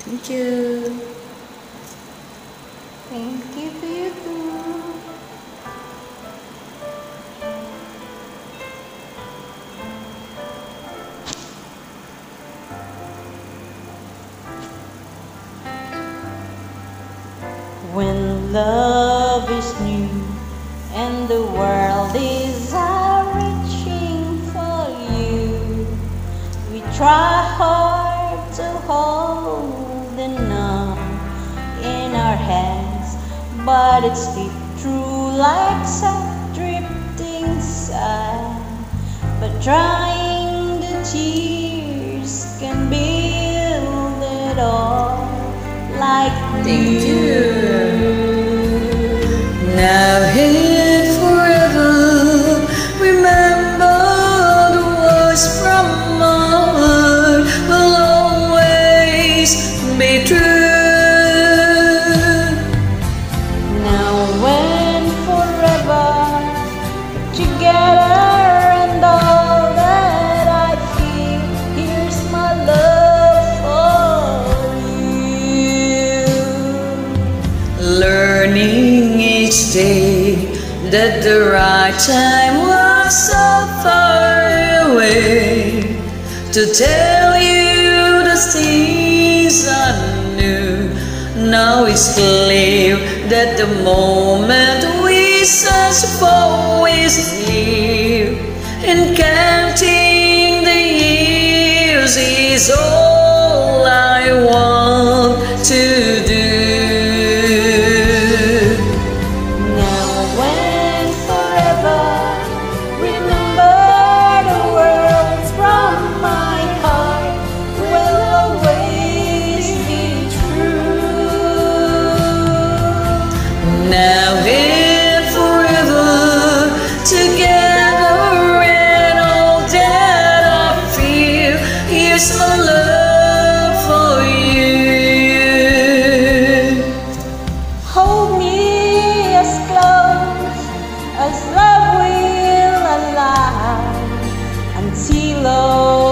Thank you. Thank you for you too. When love is new and the world is out reaching for you, we try hard but it slipped through like some drifting sand. But trying the tears can build it all like Thank Day that the right time was so far away to tell you the things I knew. Now it's clear that the moment we search for is here, and counting the years is all I want as close as love will allow until. love.